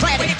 planet.